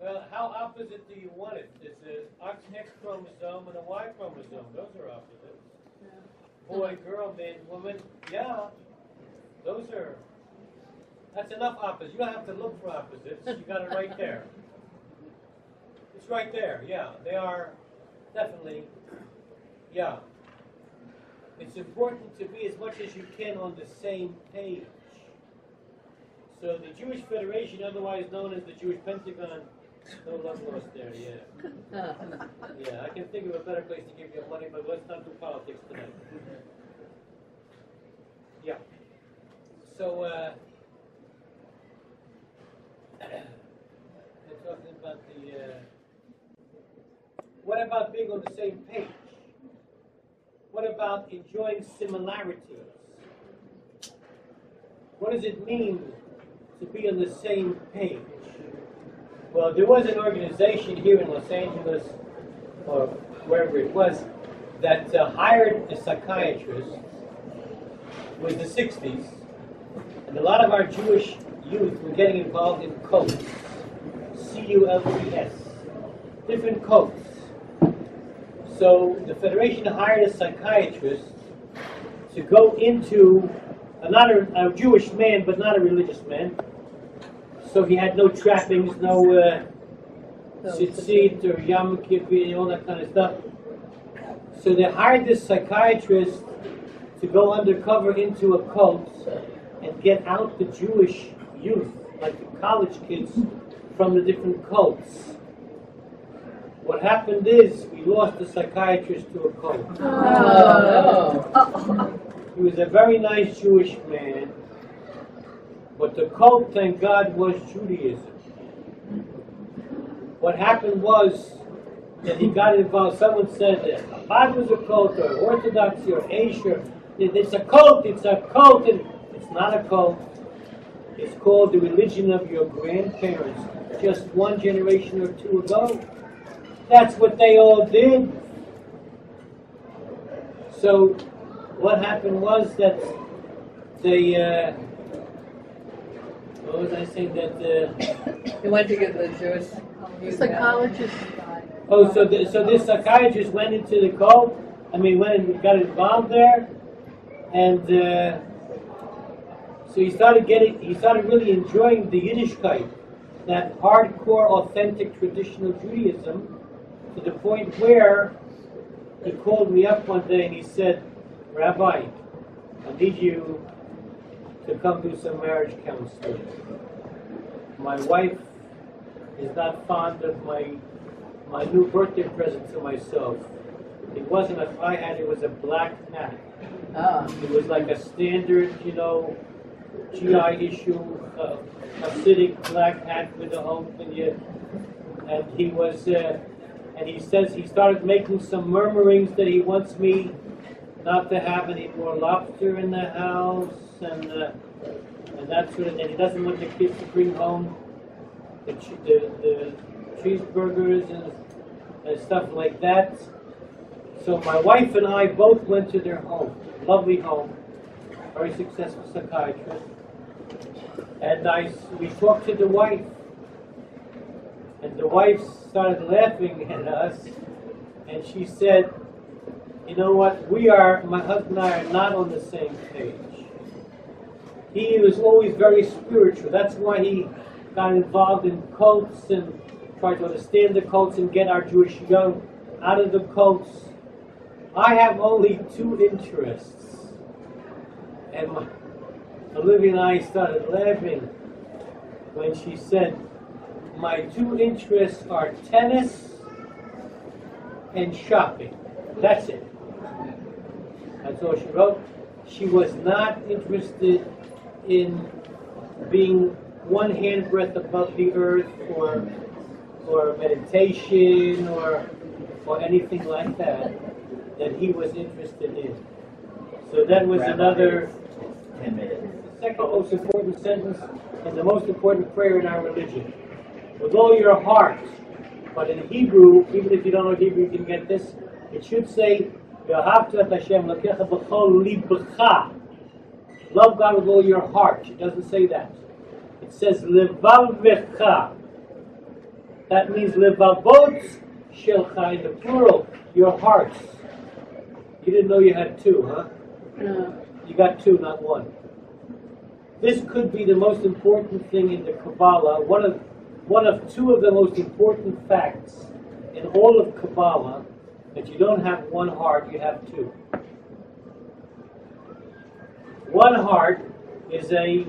Well, how opposite do you want it? It's an X chromosome and a Y chromosome. Those are opposites. Boy, girl, man, woman. Yeah. Those are. That's enough opposites. You don't have to look for opposites. You got it right there. It's right there. Yeah. They are definitely. Yeah. It's important to be as much as you can on the same page. So the Jewish Federation, otherwise known as the Jewish Pentagon, no love lost there, yeah. Yeah, I can think of a better place to give you money, but let's not do politics tonight. Yeah. So, uh, we're talking about the, uh, what about being on the same page? What about enjoying similarities? What does it mean to be on the same page? Well, there was an organization here in Los Angeles, or wherever it was, that uh, hired a psychiatrist was the 60s, and a lot of our Jewish youth were getting involved in cults, C-U-L-T-S, different cults. So the Federation hired a psychiatrist to go into, uh, not a, a Jewish man, but not a religious man, so he had no trappings, no uh, tzitzit or yom kippur, all that kind of stuff. So they hired this psychiatrist to go undercover into a cult and get out the Jewish youth, like the college kids, from the different cults. What happened is we lost the psychiatrist to a cult. Oh. He was a very nice Jewish man, but the cult, thank God, was Judaism. What happened was that he got involved. Someone said that Chabad was a cult, or Orthodoxy, or Asher. It's a cult, it's a cult, and it's not a cult. It's called the religion of your grandparents, just one generation or two ago. That's what they all did. So, what happened was that they, uh, what was I saying? That, uh, You went to get the Jewish. Psychologist. oh, so, the, so this psychiatrist went into the cult, I mean, went and got involved there, and uh, so he started getting, he started really enjoying the Yiddishkeit, that hardcore, authentic, traditional Judaism, to the point where he called me up one day and he said, Rabbi, I need you to come do some marriage counseling. My wife is not fond of my my new birthday present to myself. It wasn't a I hat, it was a black hat. Oh. It was like a standard, you know, GI issue, uh, Hasidic black hat with a open you. And he was, uh, and he says he started making some murmurings that he wants me not to have any more lobster in the house, and uh, and that sort of. And he doesn't want the kids to bring home the the, the cheeseburgers and, and stuff like that. So my wife and I both went to their home, lovely home, very successful psychiatrist, and I, we talked to the wife, and the wife started laughing at us, and she said, "You know what? We are my husband and I are not on the same page." He was always very spiritual. That's why he got involved in cults and tried to understand the cults and get our Jewish young out of the cults. I have only two interests. And my, Olivia and I started laughing when she said, My two interests are tennis and shopping. That's it. That's all she wrote. She was not interested in being one hand breadth above the earth or or meditation or or anything like that that he was interested in. So that was another Ten minutes. the second most important sentence and the most important prayer in our religion. With all your heart. But in Hebrew, even if you don't know Hebrew, you can get this. It should say, "V'ahavta Hashem Elokecha b'chol libcha." Love God with all your heart. It doesn't say that. It says "levavcha." That means levavot shelcha in the plural, your hearts. You didn't know you had two, huh? No. You got two, not one. This could be the most important thing in the Kabbalah, one of, one of two of the most important facts in all of Kabbalah, that you don't have one heart, you have two. One heart is a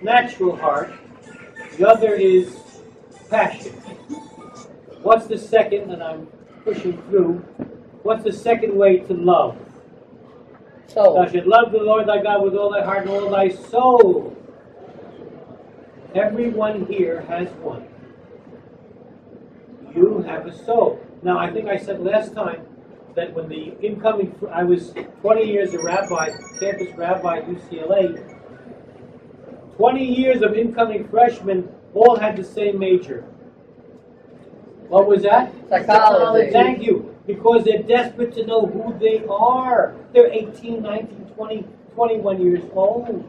natural heart, the other is passion. What's the second, and I'm pushing through, what's the second way to love? Soul. Thou should love the Lord thy God with all thy heart and all thy soul. Everyone here has one. You have a soul. Now, I think I said last time that when the incoming, I was 20 years a rabbi, campus rabbi at UCLA. 20 years of incoming freshmen all had the same major. What was that? Psychology. Thank you. Because they're desperate to know who they are. They're 18, 19, 20, 21 years old.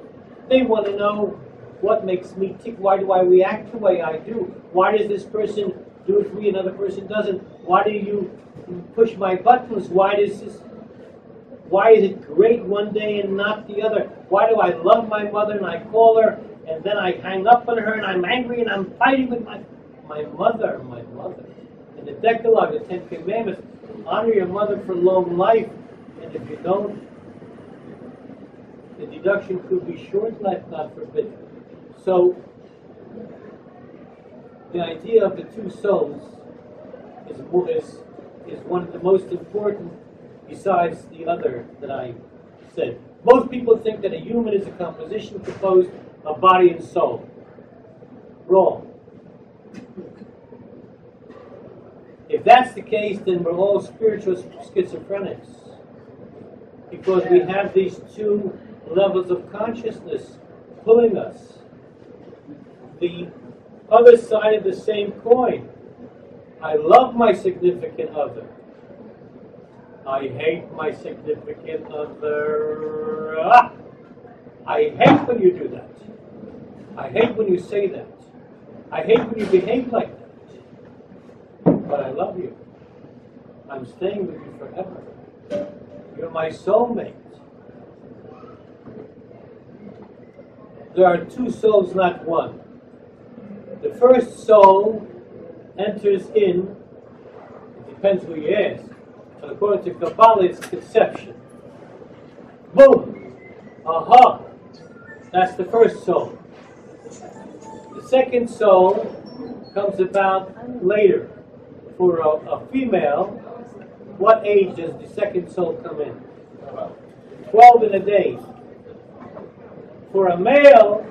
They want to know what makes me tick. Why do I react the way I do? Why does this person do it for me, another person doesn't? Why do you push my buttons? Why does this? Why is it great one day and not the other? Why do I love my mother and I call her and then I hang up on her and I'm angry and I'm fighting with my my mother, my mother. In the Decalogue, the Ten Commandments, honor your mother for long life, and if you don't, the deduction could be short life, God forbid. So, the idea of the two souls is, is, is one of the most important besides the other that I said. Most people think that a human is a composition composed of body and soul. Wrong. If that's the case, then we're all spiritual schizophrenics. Because we have these two levels of consciousness pulling us. The other side of the same coin. I love my significant other. I hate my significant other. Ah! I hate when you do that. I hate when you say that. I hate when you behave like that. But I love you. I'm staying with you forever. You're my soulmate. There are two souls, not one. The first soul enters in, it depends who you ask, but according to Kabbalah, it's conception. Boom! Aha! That's the first soul. The second soul comes about later. For a, a female, what age does the second soul come in? 12 in a day. For a male,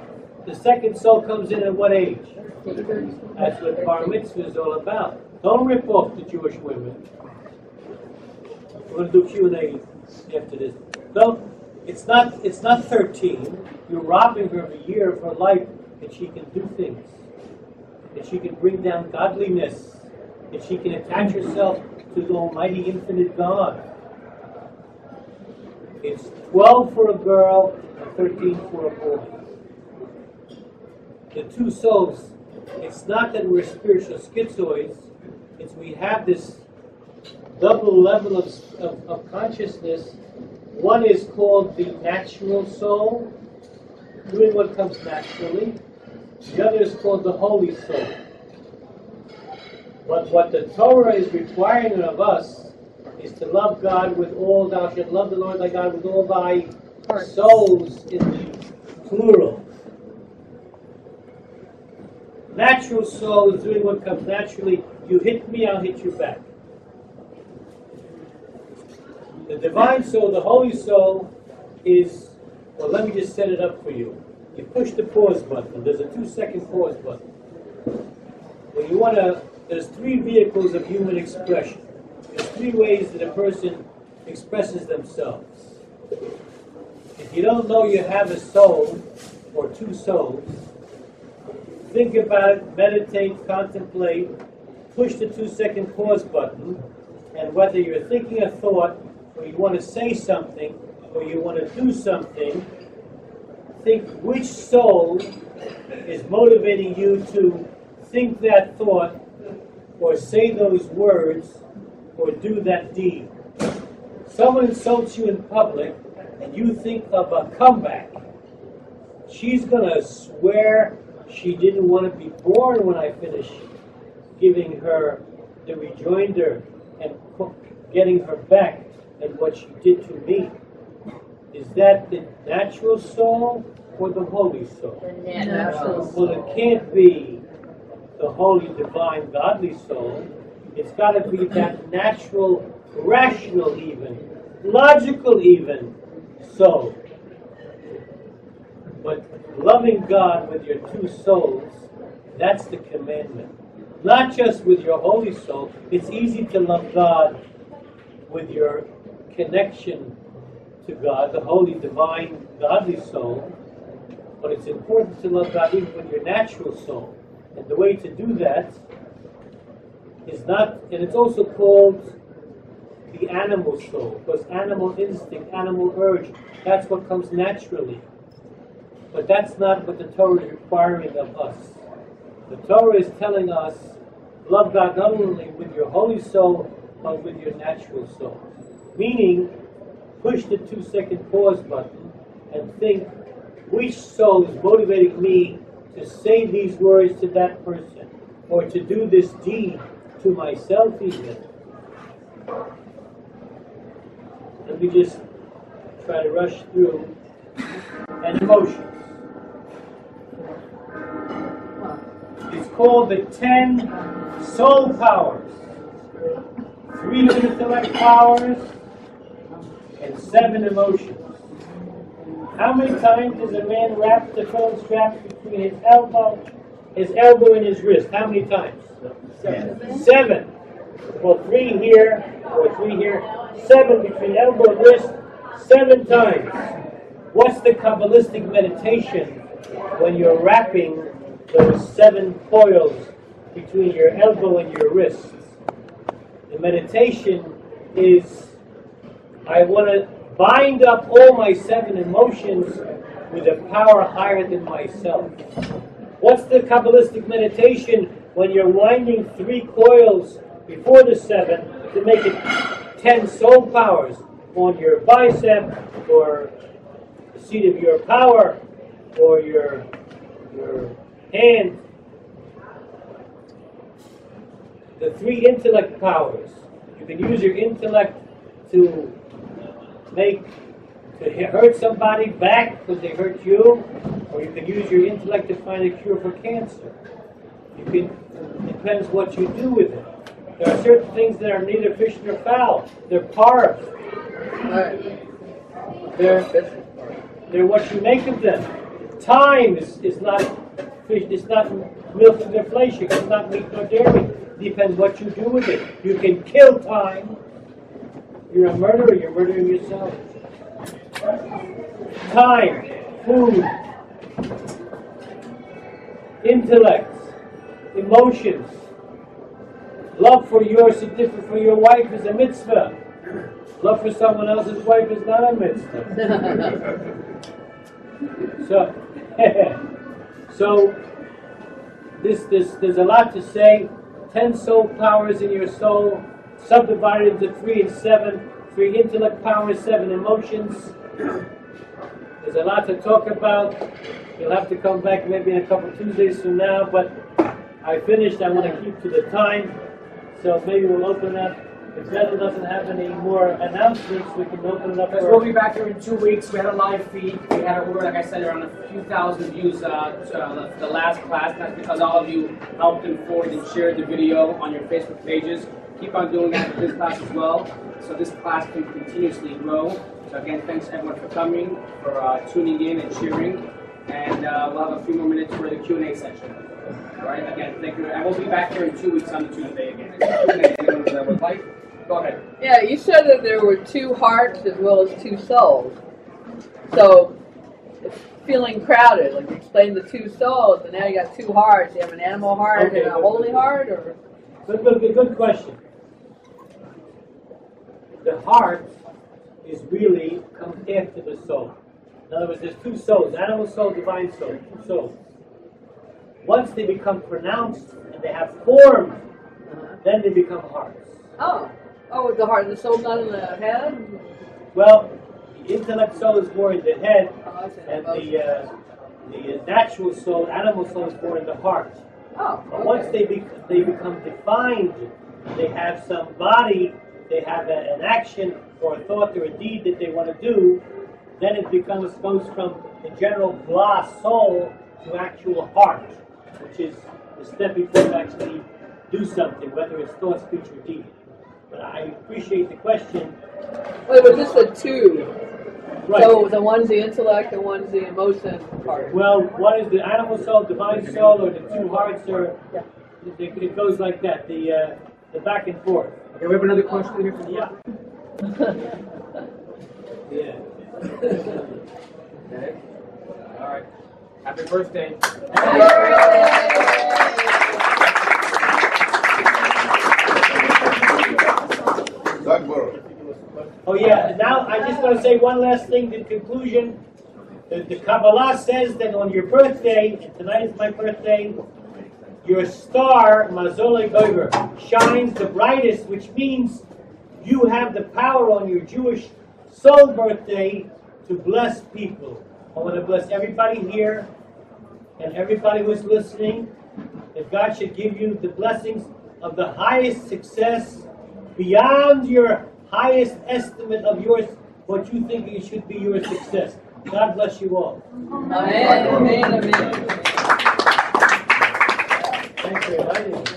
the second soul comes in at what age? That's what bar mitzvah is all about. Don't rip off the Jewish women. We're going to do Q&A after this. Don't. It's not. It's not 13. You're robbing her of a year of her life that she can do things. That she can bring down godliness. That she can attach herself to the Almighty Infinite God. It's 12 for a girl and 13 for a boy. The two souls, it's not that we're spiritual schizoids, it's we have this double level of, of, of consciousness. One is called the natural soul, doing what comes naturally. The other is called the holy soul. But what the Torah is requiring of us is to love God with all thou shalt love the Lord thy God with all thy souls in the plural. Natural soul is doing what comes naturally. You hit me, I'll hit you back. The divine soul, the holy soul, is, well, let me just set it up for you. You push the pause button. There's a two second pause button. When you want to, there's three vehicles of human expression. There's three ways that a person expresses themselves. If you don't know you have a soul or two souls, think about it, meditate, contemplate, push the two second pause button, and whether you're thinking a thought, or you want to say something, or you want to do something, think which soul is motivating you to think that thought or say those words or do that deed. Someone insults you in public and you think of a comeback. She's gonna swear she didn't want to be born when I finished giving her the rejoinder and getting her back and what she did to me. Is that the natural soul or the holy soul? The Natural. soul. Well, it can't be the holy, divine, godly soul. It's got to be that natural, rational, even, logical, even soul. But loving God with your two souls, that's the commandment. Not just with your holy soul. It's easy to love God with your connection to God, the holy, divine, godly soul. But it's important to love God even with your natural soul. And the way to do that is not, and it's also called the animal soul, because animal instinct, animal urge, that's what comes naturally. But that's not what the Torah is requiring of us. The Torah is telling us, love God not only with your holy soul, but with your natural soul. Meaning, push the two second pause button and think, which soul is motivating me to say these words to that person, or to do this deed to myself even? Let me just try to rush through. And emotions. Called the ten soul powers. Three of intellect powers and seven emotions. How many times does a man wrap the phone strap between his elbow, his elbow and his wrist? How many times? Seven. Well, three here, or three here, seven between elbow and wrist, seven times. What's the Kabbalistic meditation when you're wrapping those seven coils between your elbow and your wrist? The meditation is I want to bind up all my seven emotions with a power higher than myself. What's the Kabbalistic meditation when you're winding three coils before the seven to make it ten soul powers on your bicep or the seat of your power or your your hand? The three intellect powers. You can use your intellect to make to hurt somebody back because they hurt you, or you can use your intellect to find a cure for cancer. You can it depends what you do with it. There are certain things that are neither fish nor fowl. They're. Right. They're they're what you make of them. Time is, is not fish. It's not milk and inflation. It's not meat nor dairy. Depends what you do with it. You can kill time. You're a murderer. You're murdering yourself. Time, food, intellect, emotions. Love for your significant for your wife is a mitzvah. Love for someone else's wife is not a mitzvah. So, so this, this, there's a lot to say. Ten soul powers in your soul, subdivided into three and seven. Three intellect powers, seven emotions. There's a lot to talk about. You'll have to come back maybe in a couple Tuesdays from now, but I finished. I want to keep to the time, so maybe we'll open up. If Bethel doesn't have any more announcements, we can open it up Because we'll be back here in two weeks. We had a live feed. We had over, like I said, around a few thousand views uh, to uh, the last class. That's because all of you helped and forwarded and shared the video on your Facebook pages. Keep on doing that with this class as well, so this class can continuously grow. So again, thanks everyone for coming, for uh, tuning in and cheering. And uh, we'll have a few more minutes for the Q&A section. All right, again, thank you. And we'll be back here in two weeks on the Tuesday again. Anyone that would like, go ahead. Yeah, you said that there were two hearts as well as two souls. So feeling crowded. Like you explained the two souls, and now you got two hearts. You have an animal heart Okay, and a good. holy heart, or Good, good, good, good question. The heart is really comes after the soul. In other words, there's two souls: animal soul, divine soul. Two souls. Once they become pronounced and they have form, then they become hearts. Oh, oh, the heart and the soul not in the head? Well, the intellect soul is more in the head, Oh, and the uh, the natural soul, animal soul, is more in the heart. Oh, But once they be, they become defined, they have some body, they have a, an action or a thought or a deed that they want to do, then it becomes goes from the general blah soul to actual heart, which is the step before you actually do something, whether it's thought, speech, or deed. But I appreciate the question. Wait, but just the two. Right. So the one's the intellect, the one's the emotion part. Well, one is the animal soul, divine soul, or the two hearts, or it, it goes like that. The uh, the back and forth. Okay, we have another question here from Yeah. Yeah. Okay. All right. Happy birthday. Duckborough. Oh yeah. Now I just want to say one last thing. In conclusion, the, the Kabbalah says that on your birthday, and tonight is my birthday, your star Mazalo Gover shines the brightest, which means you have the power on your Jewish soul birthday to bless people. I want to bless everybody here and everybody who's listening. That God should give you the blessings of the highest success beyond your highest estimate of yours, what you think it should be your success. God bless you all. Amen, amen, amen. Thanks for inviting me.